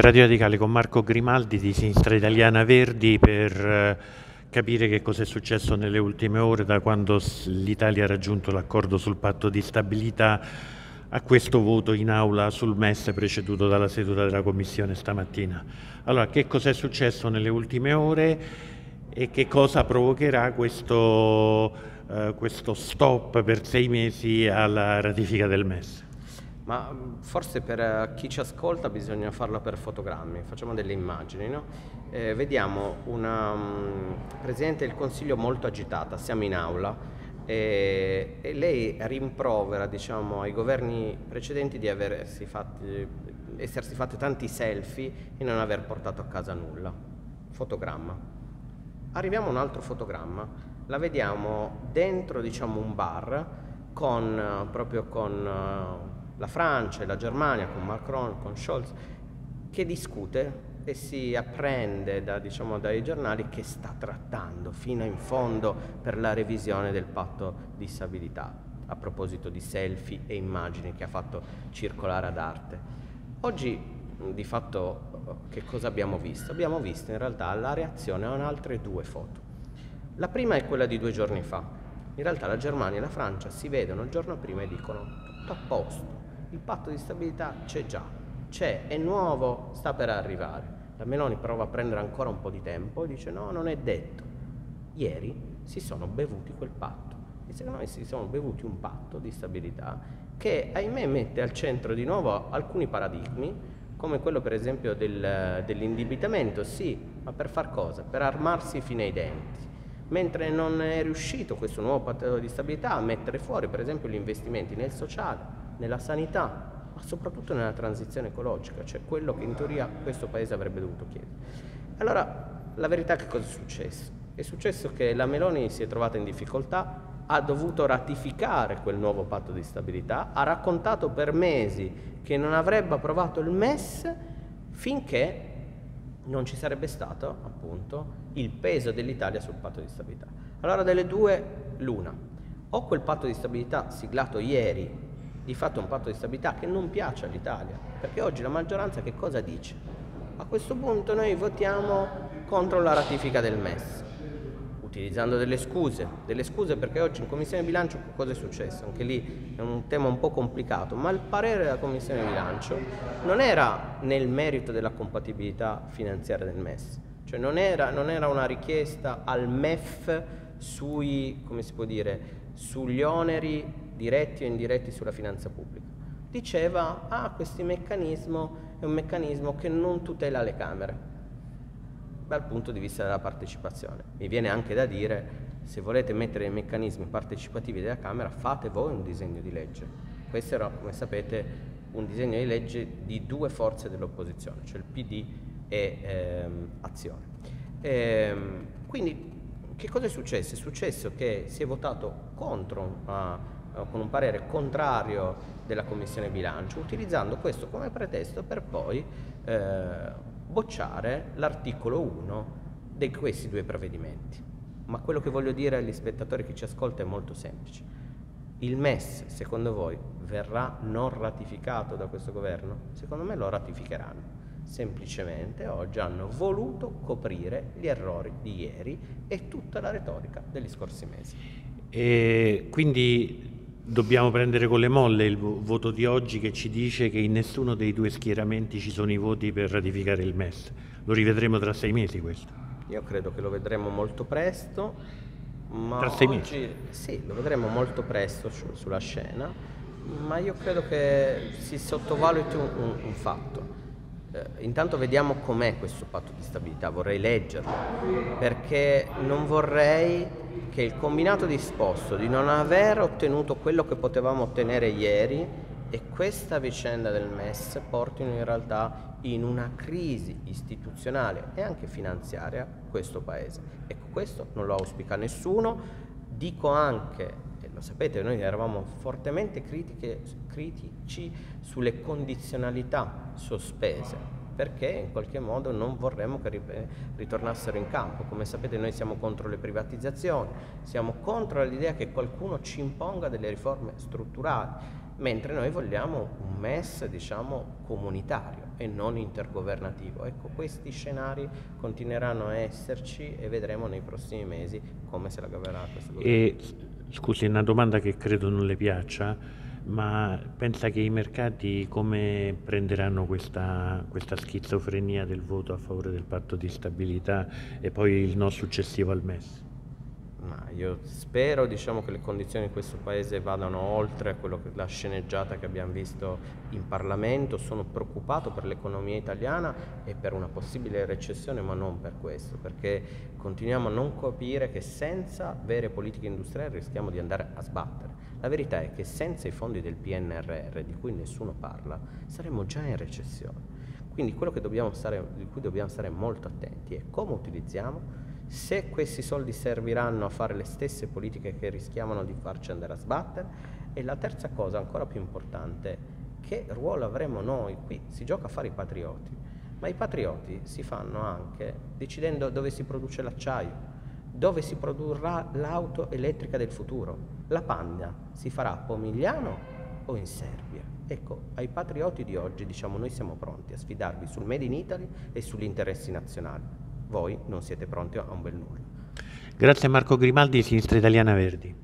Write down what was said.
Radio Radicale con Marco Grimaldi di Sinistra Italiana Verdi per eh, capire che cosa è successo nelle ultime ore da quando l'Italia ha raggiunto l'accordo sul patto di stabilità a questo voto in aula sul MES preceduto dalla seduta della Commissione stamattina. Allora, che cosa è successo nelle ultime ore e che cosa provocherà questo, uh, questo stop per sei mesi alla ratifica del MES? Ma forse per eh, chi ci ascolta bisogna farlo per fotogrammi, facciamo delle immagini. No? Eh, vediamo una um, Presidente del Consiglio molto agitata, siamo in aula e, e lei rimprovera diciamo, ai governi precedenti di fatti, essersi fatti tanti selfie e non aver portato a casa nulla. Fotogramma. Arriviamo a un altro fotogramma, la vediamo dentro diciamo, un bar con, proprio con la Francia e la Germania con Macron, con Scholz, che discute e si apprende da, diciamo, dai giornali che sta trattando fino in fondo per la revisione del patto di stabilità, a proposito di selfie e immagini che ha fatto circolare ad arte. Oggi di fatto che cosa abbiamo visto? Abbiamo visto in realtà la reazione a altre due foto. La prima è quella di due giorni fa. In realtà la Germania e la Francia si vedono il giorno prima e dicono tutto a posto, il patto di stabilità c'è già, c'è, è nuovo, sta per arrivare. La Meloni prova a prendere ancora un po' di tempo e dice no, non è detto. Ieri si sono bevuti quel patto e secondo me si sono bevuti un patto di stabilità che ahimè mette al centro di nuovo alcuni paradigmi come quello per esempio del, dell'indebitamento, sì, ma per far cosa? Per armarsi fino ai denti. Mentre non è riuscito questo nuovo patto di stabilità a mettere fuori per esempio gli investimenti nel sociale, nella sanità, ma soprattutto nella transizione ecologica, cioè quello che in teoria questo Paese avrebbe dovuto chiedere. Allora, la verità che cosa è successo? È successo che la Meloni si è trovata in difficoltà, ha dovuto ratificare quel nuovo patto di stabilità, ha raccontato per mesi che non avrebbe approvato il MES finché non ci sarebbe stato appunto il peso dell'Italia sul patto di stabilità. Allora delle due l'una, o quel patto di stabilità siglato ieri di fatto un patto di stabilità che non piace all'Italia, perché oggi la maggioranza che cosa dice? A questo punto noi votiamo contro la ratifica del MES, utilizzando delle scuse, delle scuse perché oggi in Commissione Bilancio cosa è successo? Anche lì è un tema un po' complicato, ma il parere della Commissione Bilancio non era nel merito della compatibilità finanziaria del MES, cioè non era, non era una richiesta al MEF sui, come si può dire, sugli oneri diretti o indiretti sulla finanza pubblica. Diceva, ah, questo meccanismo è un meccanismo che non tutela le Camere dal punto di vista della partecipazione. Mi viene anche da dire, se volete mettere i meccanismi partecipativi della Camera, fate voi un disegno di legge. Questo era, come sapete, un disegno di legge di due forze dell'opposizione, cioè il PD e ehm, Azione. Ehm, quindi che cosa è successo? È successo che si è votato contro uh, eh, con un parere contrario della Commissione bilancio, utilizzando questo come pretesto per poi eh, bocciare l'articolo 1 di questi due provvedimenti. Ma quello che voglio dire agli spettatori che ci ascolta è molto semplice. Il MES, secondo voi, verrà non ratificato da questo governo? Secondo me lo ratificheranno. Semplicemente oggi hanno voluto coprire gli errori di ieri e tutta la retorica degli scorsi mesi. E quindi Dobbiamo prendere con le molle il voto di oggi che ci dice che in nessuno dei due schieramenti ci sono i voti per ratificare il MES. Lo rivedremo tra sei mesi questo? Io credo che lo vedremo molto presto. Ma tra sei oggi, mesi? Sì, lo vedremo molto presto su, sulla scena, ma io credo che si sottovaluti un, un, un fatto. Eh, intanto vediamo com'è questo patto di stabilità, vorrei leggerlo, perché non vorrei che il combinato disposto di non aver ottenuto quello che potevamo ottenere ieri e questa vicenda del MES portino in realtà in una crisi istituzionale e anche finanziaria questo Paese. Ecco, questo non lo auspica nessuno, dico anche sapete, noi eravamo fortemente critiche, critici sulle condizionalità sospese perché in qualche modo non vorremmo che ritornassero in campo. Come sapete noi siamo contro le privatizzazioni, siamo contro l'idea che qualcuno ci imponga delle riforme strutturali mentre noi vogliamo un MES diciamo, comunitario e non intergovernativo. Ecco, questi scenari continueranno a esserci e vedremo nei prossimi mesi come se la caverà questo governo. Scusi, una domanda che credo non le piaccia, ma pensa che i mercati come prenderanno questa, questa schizofrenia del voto a favore del patto di stabilità e poi il no successivo al MES? Ma io spero diciamo, che le condizioni in questo Paese vadano oltre che, la sceneggiata che abbiamo visto in Parlamento. Sono preoccupato per l'economia italiana e per una possibile recessione, ma non per questo, perché continuiamo a non capire che senza vere politiche industriali rischiamo di andare a sbattere. La verità è che senza i fondi del PNRR, di cui nessuno parla, saremmo già in recessione. Quindi quello stare, di cui dobbiamo stare molto attenti è come utilizziamo se questi soldi serviranno a fare le stesse politiche che rischiavano di farci andare a sbattere e la terza cosa ancora più importante, che ruolo avremo noi? Qui si gioca a fare i patrioti, ma i patrioti si fanno anche decidendo dove si produce l'acciaio, dove si produrrà l'auto elettrica del futuro. La Panda si farà a Pomigliano o in Serbia? Ecco, ai patrioti di oggi diciamo noi siamo pronti a sfidarvi sul Made in Italy e sugli interessi nazionali voi non siete pronti a un bel nulla. Grazie Marco Grimaldi, Sinistra Italiana Verdi.